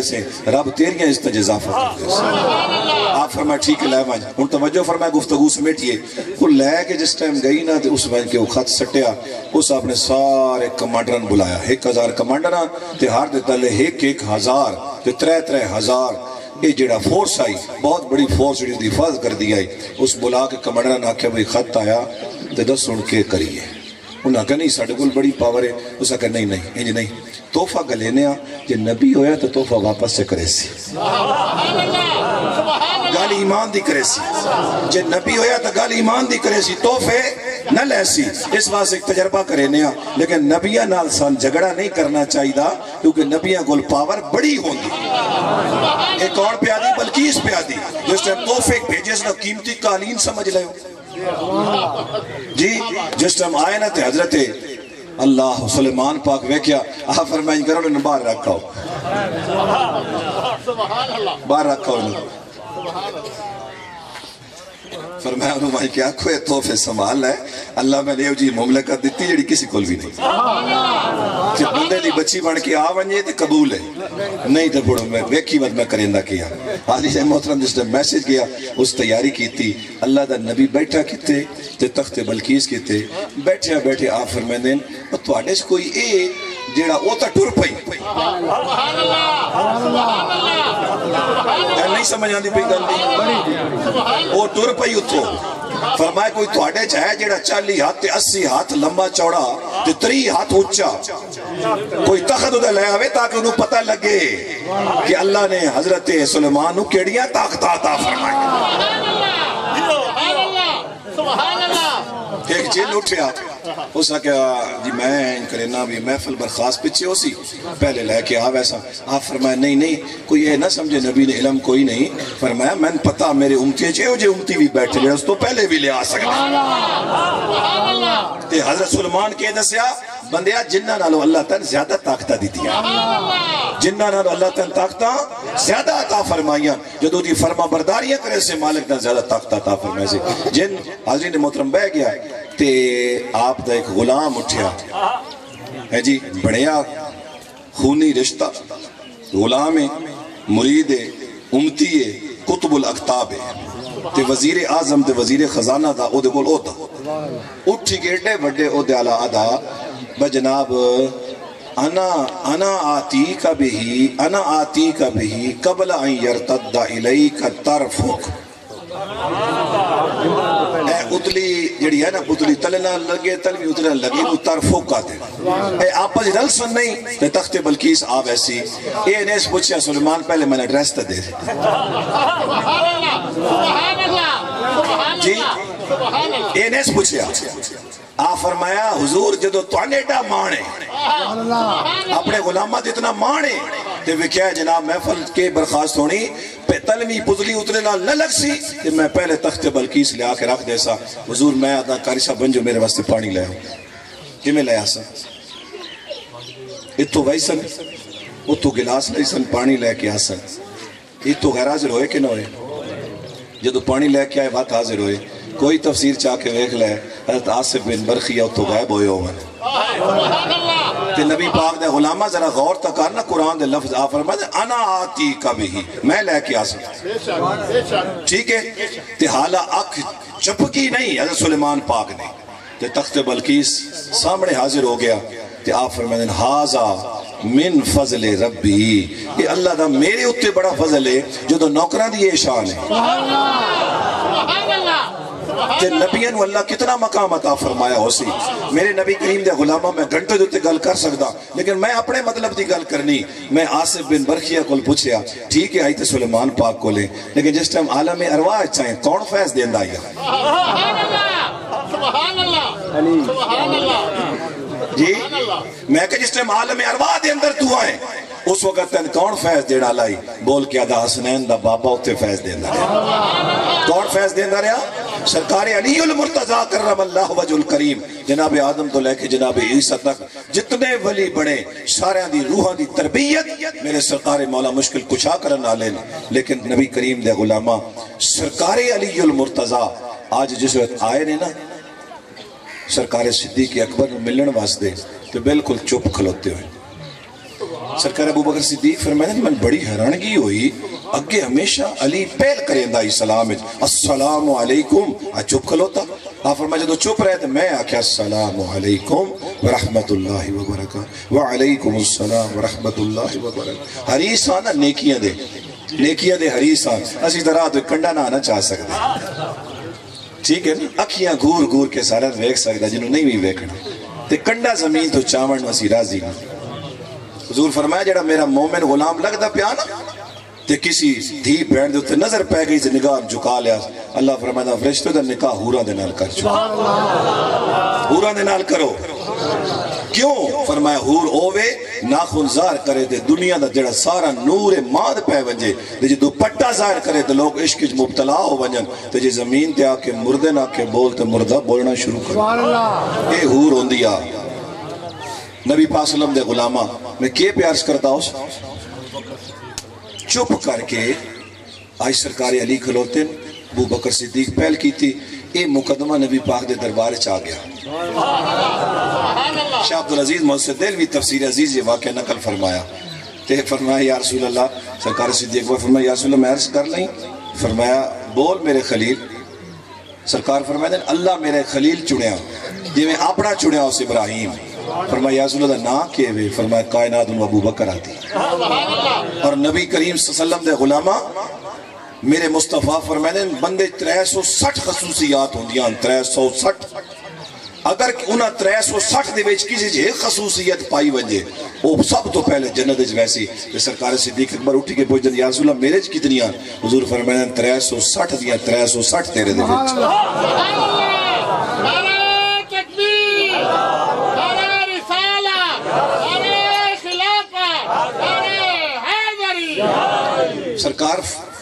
عزت سے، رب تیریاں عزت جزافہ کرتے سے آپ فرمائے، ٹھیک ہے، لے ماں ان توجہ فرمائے، گفتگو سمیٹیے۔ وہ لے کے جس ٹائم گئی نا تو اس میں کے وہ خط سٹیا، اس آپ نے سارے کمانڈران بلایا۔ ایک ہزار کمانڈران ہاں، تے ہار دے تلے ایک ایک ہزار، تے ترے ترے ہزار۔ یہ جڑا فورس آئی، بہت بڑی فورس جڑی دی کر دی آئی۔ اس بلا کے کمانڈران آکھے بھئی خط آیا، تے دس سن کے کریے۔ انہاں کہا نہیں ساڑھے گل بڑی پاور ہے۔ اسا کہا نہیں نہیں، انج نہیں۔ توفہ گلینے آ جے نبی ہویا تو توفہ واپس سے کرے سی۔ گالی ایمان دی کرے سی۔ جے نبی ہویا تو گالی ایمان دی کرے سی توفے نہ لے سی۔ اس واسطے ایک تجربہ کرے نیا لیکن نبیہ نال سان جھگڑا نہیں کرنا چاہی دا کیونکہ نبیہ گل پاور بڑی ہوندی۔ ایک اور پیادی بلکیس پیادی جس ٹائم توفے بھیجے سنا قیمتی قالین سمجھ لے ہو جی جس ٹائم آئے نا تے حضرت اللہ سلیمان پاک ویکیا آہ فرمائیں کرو نے باہر رکھا ہو۔ باہر رکھا ہو۔ فرمایا انہوں مائی کیا کوئی توفے سنبھال ہے اللہ میں نے یہ جی مملکت دیتی جڑی کسی کول بھی نہیں۔ کہ بندے دی بچی بن کے آ ونجے تے قبول ہے۔ نہیں تے بڑھو میں ویکھی ود میں کرندہ کیا۔ حاضر سے محترم جس نے میسیج کیا اس تیاری کی تھی اللہ دا نبی بیٹھا کیتے، تے تخت بلکیس کیتے۔ بیٹھے بیٹھے آ فرمائیں دین تو آڈے سے کوئی اے جیڑا او تا ٹر پئی۔ نہیں سمجھ آندی پئی گل نہیں او ٹر پئی اتھو فرمائے کوئی تواڈے چاہے جیڑا چالی ہاتھ تے اسی ہاتھ لمبا چوڑا تے تری ہاتھ اونچا۔ کوئی تخت دے لے آوے تاکہ انہوں پتہ لگے کہ اللہ نے حضرت سلیمان نو کیڑیاں طاقت عطا فرمائی۔ ایک جن اٹھیا۔ اس نے کہا جی میں کرینا بھی محفل برخواست پچھے ہو سی، پہلے لے کے آ ویسا۔ آپ فرمایا نہیں نہیں، کوئی یہ نہ سمجھے، نبی نے علم کوئی نہیں۔ فرمایا میں پتا میرے امتی چھے ہو جے امتی بھی بیٹھے لے اس تو پہلے بھی لے آ سکتا تے حضرت سلمان کے دسیا بندیا جنہ نالو اللہ تن زیادہ طاقتہ دی دیا جنہ نالو اللہ تن طاقتہ زیادہ عطا فرمائیاں۔ جدو دی فرما برداریاں کرے سے مالک نہ زیادہ طاقتہ عطا فرمائے۔ سے جن حضرین محترم بہ گیا تے آپ دا ایک غلام اٹھیا۔ ہے جی بڑیا خونی رشتہ۔ غلام ہے، مرید ہے، امتی ہے کتب الاکتاب ہے۔ تے وزیر اعظم تے وزیر خزانہ دا او دے کول او دا اٹھی گیٹے بڑے او دے علا ادا بجناب انا انا آتی کا بھی انا آتی کا بھی قبل ان یرتد الیک طرفک اے اتلی جڑی ہے نا اتلی تلنا لگے، تلوی اتلنا لگے، وہ طرفوں کا دے۔ اے آپس جی رل سن نہیں تے تخت بلکیس آپ ایسی۔ اے نیس پوچھیا، سلیمان، پہلے میں نے ڈریس تا دے جی اے نیس پوچھیا۔ آ فرمایا، حضور جدو توانے ڈا مانے اپنے غلامات اتنا مانے تے وکیا جناب محفل کے برخواست ہونی، پہ تلوی پتلی اتنے نال نہ لگ سی کہ میں پہلے تخت بلکیس لے آکے رکھ دیسا حضور میں آدھا کاری صاحب بن جو میرے واسطے پانی لے ہوں کہ میں لے آسا اتو ویسن اتو گلاس لیسن پانی لے کے آسن اتو غیر حاضر ہوئے کہ نہ ہوئے؟ جدو پانی لے کے آئے بات حاضر ہوئے، کوئی تفسیر چاہ کے ویکھ لے، حضرت آصف بن برخیہ اتو غائب ہوئے ہوئے کہ نبی پاک دے غلامہ ذرا غور تک کرنا قرآن دے لفظ آ فرما دے انا آتی کبھی میں لے کے آ سکتا ٹھیک ہے؟ تے حالا اکھ چپکی نہیں حضرت سلیمان پاک نے۔ تے تخت بلکیس سامنے حاضر ہو گیا۔ تے آپ فرمائے دیں حاضا من فضل ربی. یہ اللہ دا میرے اتے بڑا فضل ہے جو تو نوکران دی یہ شان ہے۔ کہ نبیان اللہ کتنا مقام عطا فرمایا ہو سی میرے نبی کریم دے غلامہ میں گھنٹے دوتے گل کر سکتا لیکن میں اپنے مطلب دی گل کرنی۔ میں آصف بن برخیہ کل پوچھیا ٹھیک ہے آئی تے سلیمان پاک کو لے لیکن جس ٹائم عالم ارواح چاہیں کون فیض دین دائی جی میں کہ جس ٹائم عالم ارواح دے اندر تو آئے اس وقت تین کون فیض دینا لائی؟ بول کے ادا حسنین دا بابا اتے فیض دینا رہا۔ کون فیض دینا رہا؟ سرکار علی المرتضی کرم اللہ وجہ الکریم۔ جناب آدم تو لے کے جناب عیسیٰ تک جتنے ولی بڑے سارے دی روحان دی تربیت میرے سرکار مولا مشکل کچھا کرنا لین لیکن نبی کریم دے غلامہ سرکار علی المرتضی آج جس وقت آئے نے نا، سرکار صدیق اکبر ملن واسطے تو بالکل چپ کھلوتے ہوئے۔ سرکار ابو بکر صدیق فرمائے جی، میں بڑی حیرانگی ہوئی۔ اگے ہمیشہ علی پہل کریں دا اسلام السلام علیکم۔ آج چپ کھلوتا۔ آپ فرمائے جدو چپ رہے تو میں آکھیا، السلام علیکم ورحمت اللہ وبرکاتہ۔ وعلیکم السلام ورحمت اللہ وبرکاتہ۔ حریص آنا نیکیاں دے۔ نیکیاں دے حریص آنا اسی طرح تو کنڈا نہ آنا چاہ سکتے ٹھیک ہے نا اکھیاں گور گور کے سارا ویک سکتا جنہوں نہیں بھی ویکنا تے کنڈا زمین تو چاون اسی راضی نہ۔ حضور فرمایا جڑا میرا مومن غلام لگدا پیا نا تے کسی دھی بہن دے نظر پے گئی تے نگاہ جھکا لیا۔ اللہ فرمایا فرشتوں دا نکاح حوراں دے نال کر چھو حوراں دے نال کرو۔ کیوں؟ فرمایا حور اوے ناخن ظاہر کرے تے دنیا دا جڑا سارا نور ماد پہ ونجے۔ تے جے دوپٹا ظاہر کرے تے لوگ عشق وچ مبتلا ہو ونجن۔ تے جے زمین تے آ کے مردے نہ کے بول تے مردہ بولنا شروع کرو۔ اے حور ہوندی آ۔ نبی پاک صلی اللہ علیہ وسلم دے غلامہ، میں کیے پیارس کرتا ہوں؟ چپ کر کے آج سرکار علی کھلوتے ابو بکر صدیق پہل کی تھی اے مقدمہ نبی پاک دے دربار چاہ گیا۔ شاہ عبدالعزیز محسد دلوی تفسیر عزیز یہ واقعہ نقل فرمایا۔ تے فرمایا، یا رسول اللہ، سرکار صدیق وہ فرمایا، یا رسول اللہ، میں عرض کر لیں۔ فرمایا، بول میرے خلیل۔ سرکار فرمایا دیں اللہ میرے خلیل چڑیا جی میں اپنا چڑیا اس ابراہیم۔ فرمایا، یا رسول اللہ نا کیے ہوئے. فرمایا، کائنات ان ابو بکر آتی اور نبی کریم صلی اللہ علیہ وسلم دے غلامہ، میرے مصطفیٰ فرمائے دیں بندے ترہ سو سٹھ خصوصیات ہوں دیاں ترہ سو سٹھ. اگر انہاں ترہ سو سٹھ دے ویچ کسی جے خصوصیت پائی ونجے وہ سب تو پہلے جنت اس ویسی کہ سرکار صدیق اکبر اٹھی کے پوچھ یا رسول اللہ، میرے کتنی آن حضور فرمائے دیں ترہ سو سٹھ دیا ترہ سو سٹھ تیرے دے ویچ سرکار،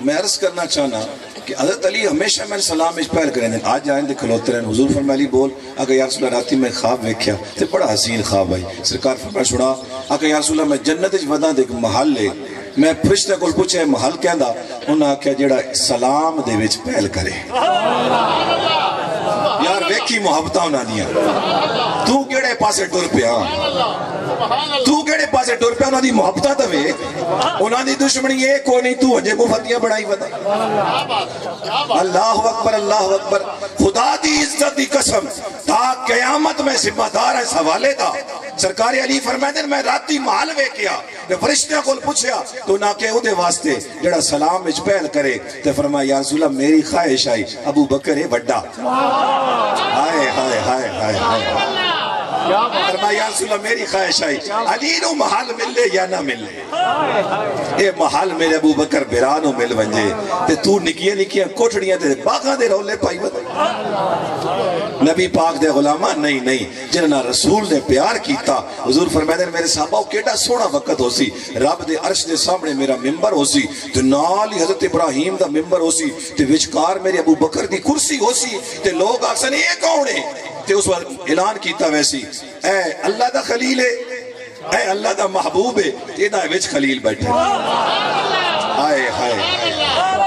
میں عرض کرنا چاہنا کہ حضرت علی ہمیشہ میں سلام اس پہل کریں دیں۔ آج آئیں دے کھلوتے رہے حضور فرمائے علی بول، اگر یا رسول اللہ راتی میں خواب ویکھیا تے بڑا حسین خواب آئی۔ سرکار فرمائے سنا اگر یا رسول اللہ میں جنت اچ ودا دے محل لے میں فرشتے کو پوچھے محل کہندا؟ انہاں آکھیا، جیڑا سلام دے وچ پہل کرے۔ یار ویکھی محبتاں انہاں دیاں۔ تو کیڑے پاسے ٹر پیا؟ تو کیڑے پاسے پیا؟ انہاں دی محبتاں تے ویکھ۔ انہاں دی دشمنی اے کو نہیں تو ہجے مفتیاں بڑائی ودا۔ اللہ اکبر اللہ اکبر۔ خدا دی عزت دی قسم تا قیامت میں ذمہ دار ہے حوالے دا۔ سرکار علی فرمائے دن میں راتی محل کیا میں فرشتیاں کو پوچھیا تو نہ کہ او دے واسطے جڑا سلام وچ پہل کرے۔ تے فرمایا یا رسول اللہ میری خواہش آئی ابو بکر ہے بڑا ہائے ہائے ہائے ہائے ہائے۔ فرمایا؟ یا رسول اللہ میری خواہش آئی۔ علین و محل مل لے یا نہ مل لے اے محل میرے ابو بکر بیرانو مل ونجے۔ تے تو نکیاں نکیاں کوٹڑیاں تے باغاں دے رولے پائی ودا نبی پاک دے غلامہ نہیں نہیں۔ جنہاں رسول نے پیار کیتا، حضور فرمائے میرے صحابہ کیڑا سونا وقت ہو سی رب دے عرش دے سامنے میرا ممبر ہو سی تے نال ہی حضرت ابراہیم دا ممبر ہو سی تے وچکار میرے ابو بکر دی کرسی ہو سی تے لوگ آکسن اے کون ہے؟ تے اس وقت اعلان کیتا ویسی اے اللہ دا خلیل ہے، اے اللہ دا محبوب ہے۔ تے دا وچ خلیل بیٹھے ہائے ہائے ہائے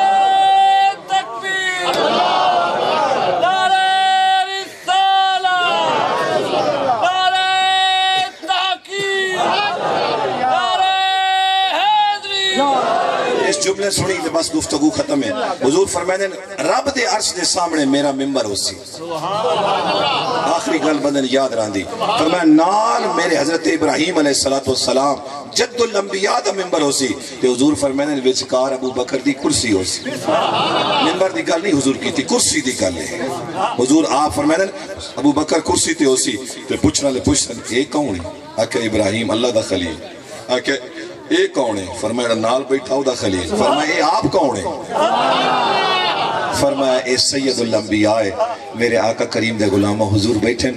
جملے سنی تے بس گفتگو ختم ہے۔ حضور فرمائے رب دے عرش دے سامنے میرا ممبر ہو سی آخری گل بندن یاد راندی۔ فرمایا، نال میرے حضرت ابراہیم علیہ السلام جد الانبیاء دا ممبر ہو سی تے حضور فرمائے دیں وچکار ابو بکر دی کرسی ہو سی ممبر دی گل نہیں حضور کی تھی کرسی دی گل ہے۔ حضور آپ فرمائے دیں ابو بکر کرسی تے ہو سی تے پوچھنا لے پوچھنا، اے کون ہے؟ آکے ابراہیم، اللہ دا خلیل۔ آکے اے کون ہے فرمایا نال بیٹھا ہو دا خلیل فرمایا اے آپ کون ہے فرمایا اے سید الانبیاء ہے میرے آقا کریم دے غلامہ حضور بیٹھے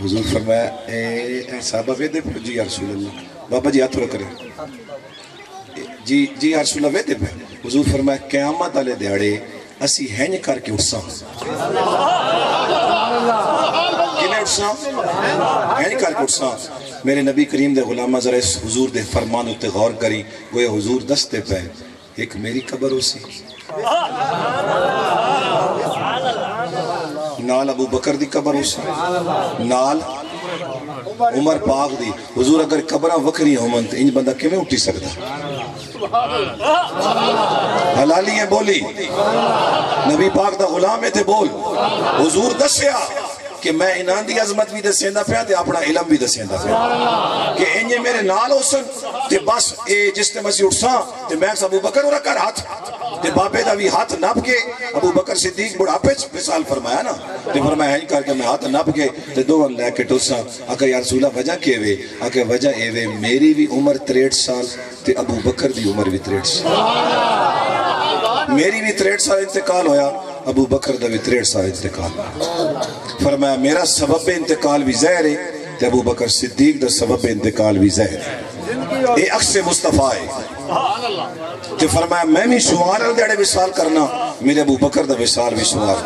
حضور فرمایا اے اے صحابہ ویدے پھر جی رسول اللہ بابا جی ہاتھ رکھ رہے جی جی یا رسول اللہ ویدے پہ حضور فرمایا قیامت والے دیہڑے اسی ہینج کر کے اٹھساں کنے اٹھساں ہینج کر کے اٹھساں میرے نبی کریم دے غلامہ ذرا اس حضور دے فرمان اتے غور کری گویا حضور دستے پہ ایک میری قبر ہو سی نال ابو بکر دی قبر ہو سی نال عمر پاک دی۔ حضور اگر قبرہ وکری ہومن تو انج بندہ کیویں اٹھی سکتا حلالی ہے بولی۔ نبی پاک دا غلام ہے تھے بول، حضور دسیا۔ کہ میں انہاں دی عظمت بھی دسیندہ پیا تے اپنا علم بھی دسیندہ پیا۔ کہ انجے میرے نال ہو تے بس اے جس تے مسیح اٹھساں تے میں ابو بکر اور کر ہاتھ تے باپے دا بھی ہاتھ نپ کے ابو بکر صدیق بڑھاپے چ مثال فرمایا نا تے فرمایا ہی کر کے میں ہاتھ نپ کے تے دو لے کے ٹوساں۔ اگر یا رسول اللہ وجہ کے وے اگر وجہ اے وے میری بھی عمر 63 سال تے ابو بکر دی عمر بھی 63 سال۔ میری بھی 63 سال انتقال ہویا، ابو بکر دا بھی 63 سال انتقال۔ فرمایا، میرا سبب انتقال بھی زہر ہے۔ ابو بکر صدیق دا سبب انتقال بھی زہر۔ ہے اے اکس مصطفیٰ ہے۔ تے فرمایا، میں بھی شمار دیڑے وصال کرنا۔ میرے ابو بکر دا وصال بھی شمار۔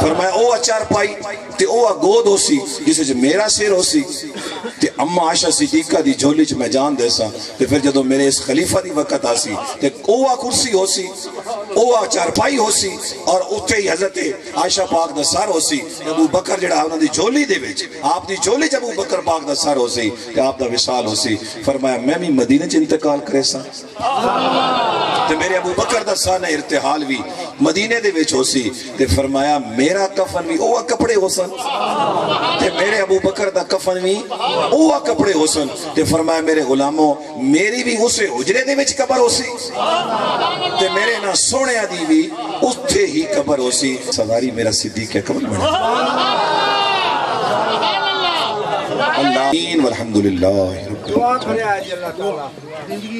فرمایا، او اچار پائی، تے او گود ہو سی جسے جو میرا سیر ہو سی تے اما عائشہ صدیقہ دی جھولی چ میں جان دے سا۔ تے پھر جدو میرے اس خلیفہ دی وقت آسی، تے او کرسی ہو سی او چار پائی ہو سی اور اتھے ہی حضرت عائشہ پاک دا سر ہو سی ابو بکر جڑا انہاں دی جھولی دے وچ۔ آپ دی جھولی چ ابو بکر پاک دا سر ہو سی تے آپ دا وصال ہو سی فرمایا، میں بھی مدینے چ انتقال کرے سا۔ تے میرے ابو بکر دا سانہ ارتحال بھی مدینے دے وچ ہو سی، تے فرمایا میرا کفن بھی او کپڑے ہو سن۔ تے میرے ابو بکر دا کفن بھی او کپڑے ہو سن۔ تے فرمایا میرے غلاموں، میری بھی اسے حجرے دے وچ قبر ہو سی۔ تے میرے نہ سونے دی بھی اتھے ہی قبر ہو سی۔ سواری میرا صدیق ہے قبر بنا اللہ والحمدللہ رب دعا کرے آج اللہ تعالیٰ زندگی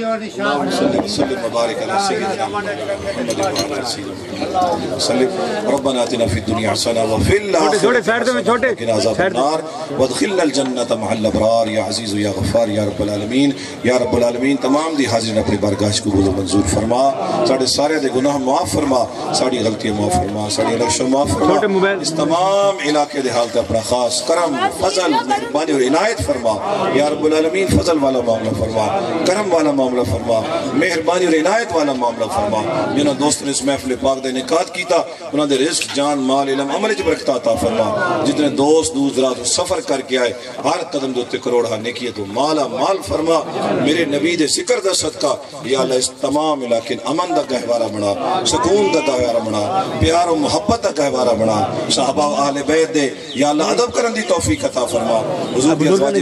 اور نشان صلی وسلم وبارك على سيدنا محمد وعلى آله وسلم وسلم ربنا آتنا في الدنيا حسنة وفي الآخرة چھوٹے سائڈ دے۔ میں چھوٹے وقنا عذاب النار. وادخلنا الجنة مع الأبرار يا عزيز يا غفار يا رب العالمين يا رب العالمين تمام دی حاضرین اپنی بارگاہ قبول و منظور فرما. ساڑھے سارے دے گناہ معاف فرما. ساڑھی غلطیاں معاف فرما. ساڑھی لکشہ معاف فرما. اس تمام علاقے دے حالت اپنا خاص کرم فضل مہربانی اور عنایت فرما، یا رب العالمین، فضل والا معاملہ فرما، کرم والا معاملہ فرما، مہربانی اور عنایت والا معاملہ فرما۔ جنہوں دوست نے اس محفل پاک دے نکات کیتا انہوں دے رزق، جان، مال، علم، عمل چ برکت عطا فرما۔ جتنے دوست دور دراز سفر کر کے آئے، ہر قدم دے تے کروڑا نیکی تو مالا مال فرما۔ میرے نبی دے ذکر دا صدقہ، یا اللہ، اس تمام علاقے امن دا گہوارہ بنا، سکون دا گہوارہ بنا، پیار و محبت دا گہوارہ بنا۔ صحابہ و اہل بیت دے، یا اللہ، ادب کرن دی توفیق عطا فرما۔ حضور دی ازواج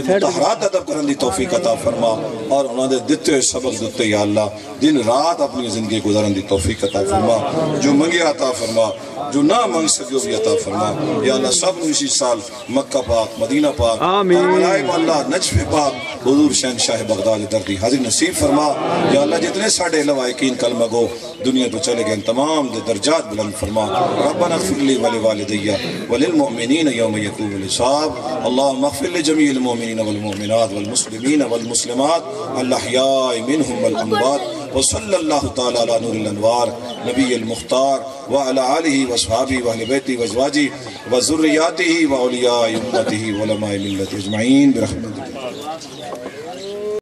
ادب کرن دی توفیق عطا فرما اور انہوں نے دیتے ہوئے سبق دیتے یا اللہ دن رات اپنی زندگی گزارن دی توفیق عطا فرما جو منگے عطا فرما جو نہ منگ سکیو بھی عطا فرما یا اللہ سب نو اسی سال مکہ پاک مدینہ پاک آمین۔ اللہ نجف پاک حضور شہنشاہ بغداد دردی حاضر نصیب فرما یا اللہ جتنے ساڑھے لوائقین کلمہ گو دنیا تو چلے گئے تمام دے درجات بلند فرما ربنا اغفر لی ولی والدیہ وللمؤمنین یوم یقوم الحساب اللہم اغفر لجمیع المؤمنین والمؤمنات والمسلمين والمسلمات الأحياء منهم والأموات وصلى الله تعالى على نور الأنوار، نبي المختار وعلى آلہ وصحابہ وآل بیتہ وزواجہ وذریاتہ وعلیاء امتہ وعلماء ملت اجمعین برحمتہ